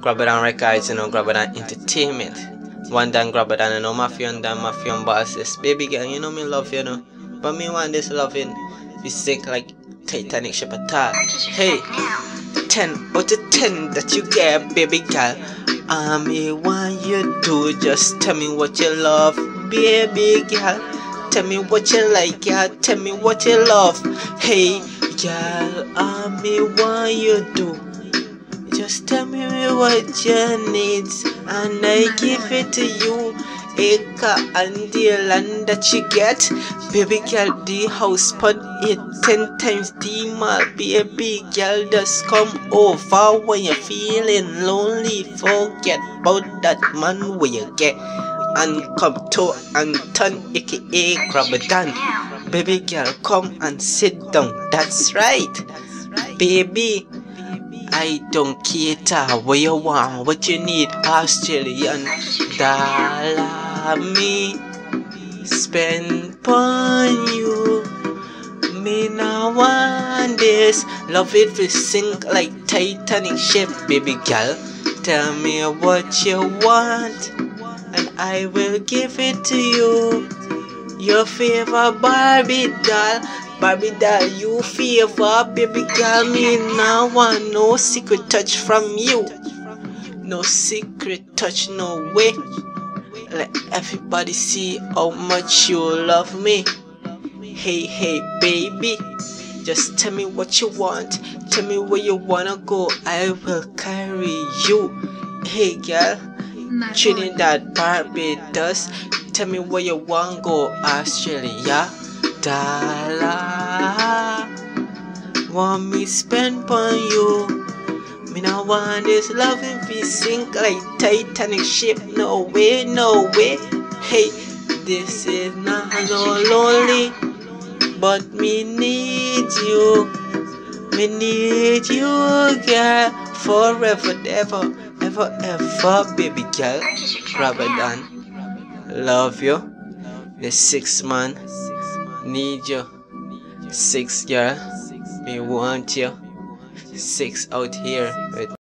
Grabbadan Records, you know, Grabbadan Entertainment. One done Grabbadan, you know, Mafiandan Mafia and bosses. Baby girl, you know me love you, know. But me want this loving. We sink like Titanic ship at all. Hey, 10 out of 10 that you get, baby girl. I me want you do, just tell me what you love, baby girl. Tell me what you like, girl. Tell me what you love. Hey, girl, I me want you do. Just tell me what you need, and I give it to you. Acre and the land that you get, baby girl, the house put it ten times the mall, baby girl, just come over when you're feeling lonely. Forget about that man where you get, and come to Anton, aka Grabbadan. Baby girl, come and sit down. That's right, baby. I don't cater what you want, what you need. Australian dollar me spend on you. Me now want this. Love it we sink like Titanic ship, baby girl. Tell me what you want, and I will give it to you. Your favorite Barbie doll. Barbie doll, you favor, baby girl. Me now want no secret touch from you. No secret touch, no way. Let everybody see how much you love me. Hey, hey, baby. Just tell me what you want. Tell me where you wanna go. I will carry you. Hey, girl. Trinidad, Barbados. Tell me where you wanna go. Australia. Dollar. Want me spend on you. Me now want this loving be sink like Titanic ship. No way, no way. Hey, this is not no lonely, but me need you. Me need you, girl, forever, ever, ever, ever, baby girl. Ramadan, love you. The six man need you. Six girl, me want you. Six out here with